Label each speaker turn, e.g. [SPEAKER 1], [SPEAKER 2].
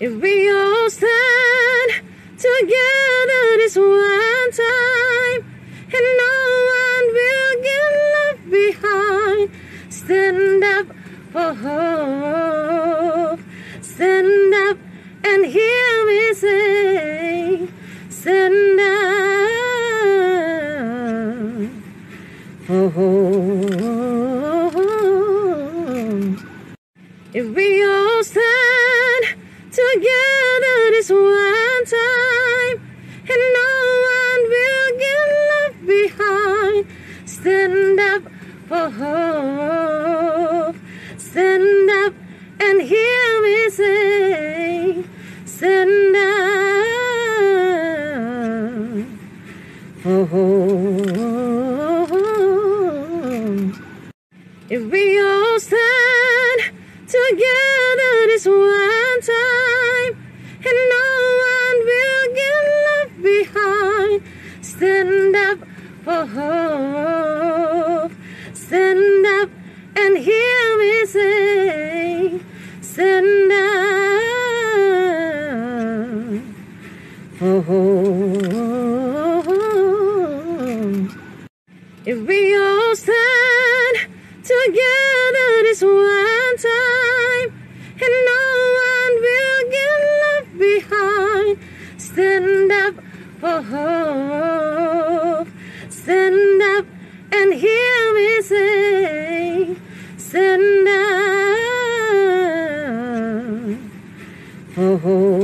[SPEAKER 1] If we all stand together this one time, and no one will get left behind, stand up for hope. Stand up and hear me say, stand up for hope. If we all stand together this one time, and no one will get left behind, stand up for hope. Stand up and hear me say, stand up for hope. If we all stand together this one Stand up and hear me say, stand up for hope. If we all stand together this one time, and no one will get left behind, stand up for Mm-hmm.